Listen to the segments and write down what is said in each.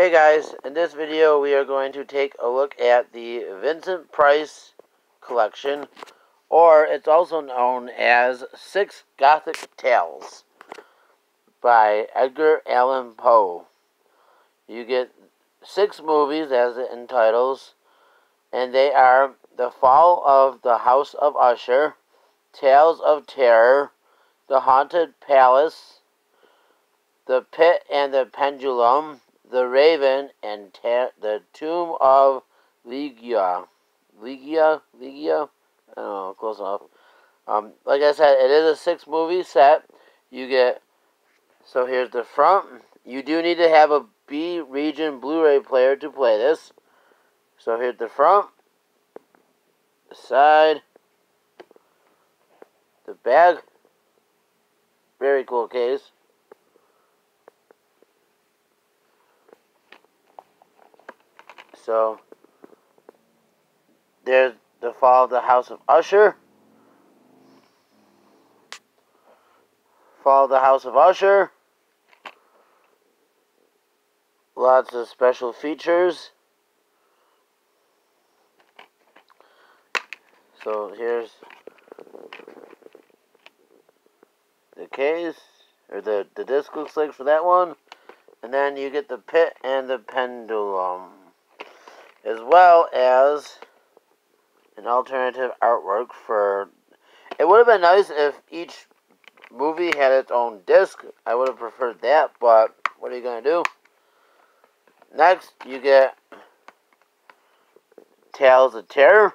Hey guys, in this video we are going to take a look at the Vincent Price collection, or it's also known as Six Gothic Tales by Edgar Allan Poe. You get six movies as it entitles, and they are The Fall of the House of Usher, Tales of Terror, The Haunted Palace, The Pit and the Pendulum, The Raven, and ta- The Tomb of Ligeia. Ligeia? Ligeia? I don't know, close enough. Um, like I said, it is a six movie set. You get, so here's the front. You do need to have a B region Blu ray player to play this. So here's the front, the side, the bag. Very cool case. So there's the fall of the House of Usher. Fall of the House of Usher. Lots of special features. So here's the case, or the, the disc looks like for that one. And then you get the pit and the pendulum. As well as an alternative artwork for... It would have been nice if each movie had its own disc. I would have preferred that, but what are you going to do? Next, you get Tales of Terror.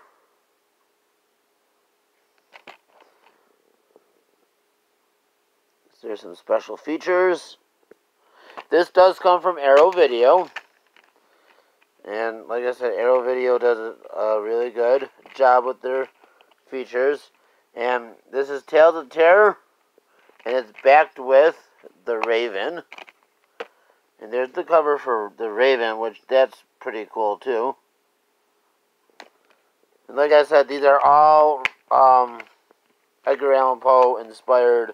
There's some special features. This does come from Arrow Video. And like I said, Arrow Video does a really good job with their features. And this is Tales of Terror. And it's backed with The Raven. And there's the cover for The Raven, which that's pretty cool too. And like I said, these are all um, Edgar Allan Poe inspired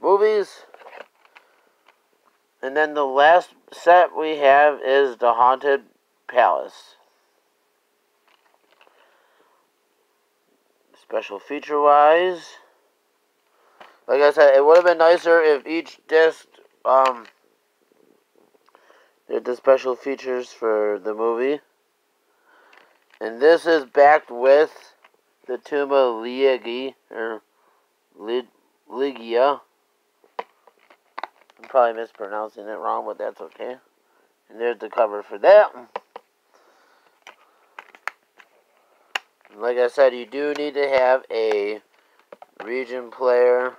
movies. And then the last set we have is The Haunted Palace. Special feature wise. Like I said, it would have been nicer if each disc um, did the special features for the movie. And this is backed with the Tomb of or Ligeia. I'm probably mispronouncing it wrong, but that's okay. And there's the cover for that. Like I said, you do need to have a region player,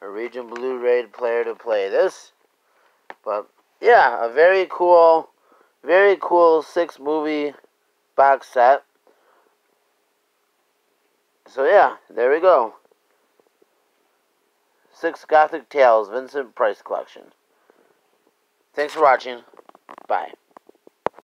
a region Blu-ray player to play this. But yeah, a very cool, very cool six movie box set. So yeah, there we go. Six Gothic Tales, Vincent Price Collection. Thanks for watching. Bye.